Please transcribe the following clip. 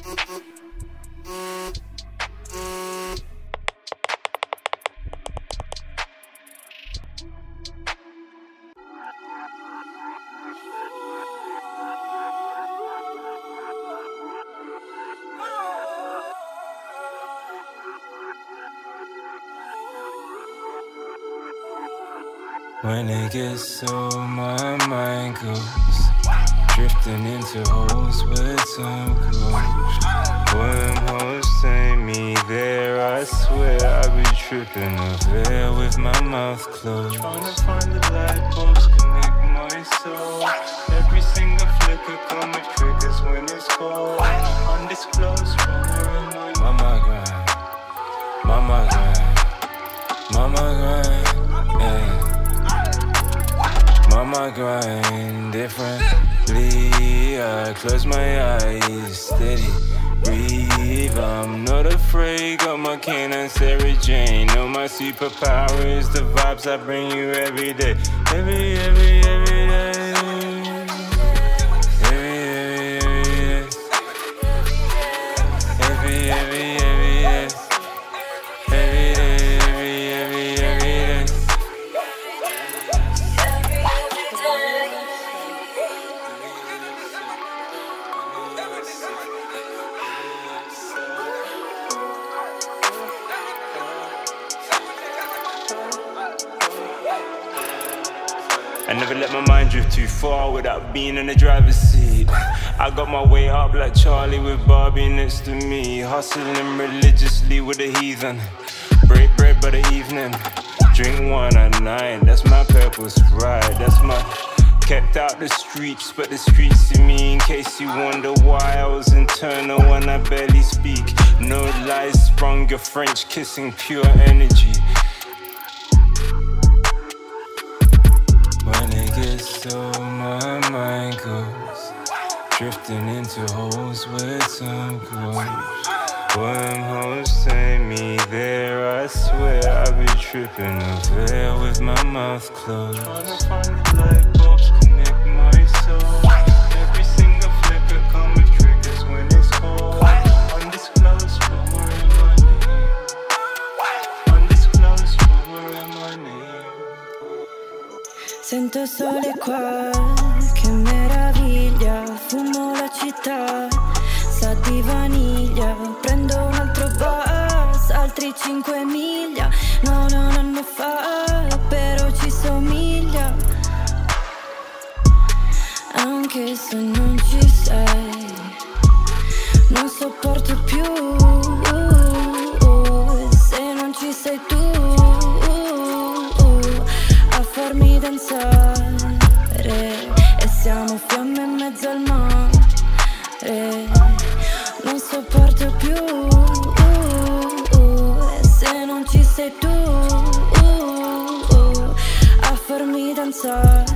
When it gets so my mind goes drifting into holes where time goes. I swear I be tripping up there with my mouth closed. Trying to find the light bulbs connect my soul. Every single flicker come with triggers when it's cold. Undisclosed, Mama grind, mama grind, mama grind. Eh. my grind differently. I close my eyes, steady breathe. I'm afraid. Got my canine Sarah Jane. Know my superpower is the vibes I bring you every day, every every every day. I never let my mind drift too far without being in the driver's seat. I got my way up like Charlie with Barbie next to me. Hustling religiously with the heathen. Break bread by the evening. Drink wine at night. That's my purpose, right? That's my. Kept out the streets, but the streets see me in case you wonder why I was internal when I barely speak. No lies sprung, your French kissing pure energy. So my mind goes drifting into holes where time goes. Wormholes take me there, I swear I be tripping over there with my mouth closed. Sento sole qua, che meraviglia, fumo la città, sa di vaniglia, prendo un altro bus, altri 5 miglia, no, no, un anno fa, però ci somiglia, anche se non ci sei, non sopporto più, siamo fiamme in mezzo al mare. Non sopporto più e se non ci sei tu a farmi danzare.